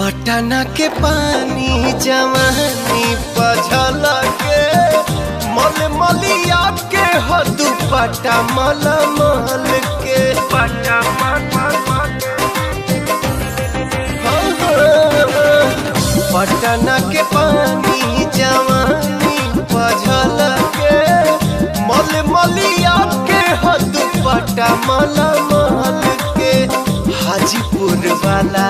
बटना के पानी जवानी बझल के मल मलिया के हो दुपट्टा मल मल के पटना के पानी जवानी बझल के मल मलिया के हो दुपट्टा मल मल के हाजीपुर वाला